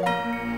Música